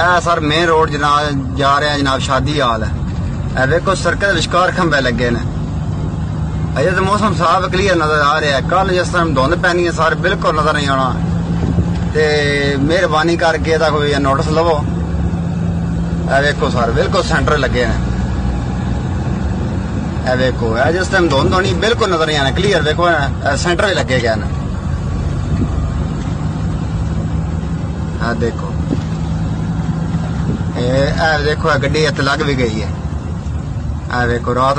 ਇਹ sir main road ਜਨਾਬ ਜਾ ਰਿਹਾ ਜਨਾਬ, ਸ਼ਾਦੀ ਹਾਲ ਹੈ। ਇਹ ਵੇਖੋ ਸੜਕ ਦੇ ਵਿਚਕਾਰ ਖੰਭੇ ਲੱਗੇ ਨੇ। ਅਜੇ ਤਾਂ ਮੌਸਮ ਸਾਫ਼ ਕਲੀਅਰ ਨਜ਼ਰ ਆ ਰਿਹਾ ਕੱਲ ਜਿਸ ਟਾਈਮ ਧੁੰਦ ਪੈਣੀ ਹੈ ਸਰ, ਬਿਲਕੁਲ ਨਜ਼ਰ ਨਹੀਂ ਆਉਣਾ। ਤੇ ਮਿਹਰਬਾਨੀ ਕਰਕੇ ਇਹਦਾ ਕੋਈ ਨੋਟਿਸ ਲਵੋ। ਇਹ ਵੇਖੋ ਸਰ, ਬਿਲਕੁਲ ਸੈਂਟਰ ਲੱਗੇ ਨੇ। ਇਹ ਵੇਖੋ ਇਹ ਜਿਸ ਟਾਈਮ ਧੁੰਦ ਹੋਣੀ, ਬਿਲਕੁਲ ਨਜ਼ਰ ਨਹੀਂ ਆਣਾ ਕਲੀਅਰ ਵੇਖੋ ਸੈਂਟਰ ਵੀ ਲੱਗੇ ਗਏ ਨੇ। ਆ ਦੇਖੋ। ਇਹ ਇਹ ਦੇਖੋ ਇਹ ਗੱਡੀ ਇੱਥੇ ਲੱਗ ਵੀ ਗਈ ਹੈ। ਆ ਵੇਖੋ ਰਾਤ ਨੂੰ